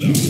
down.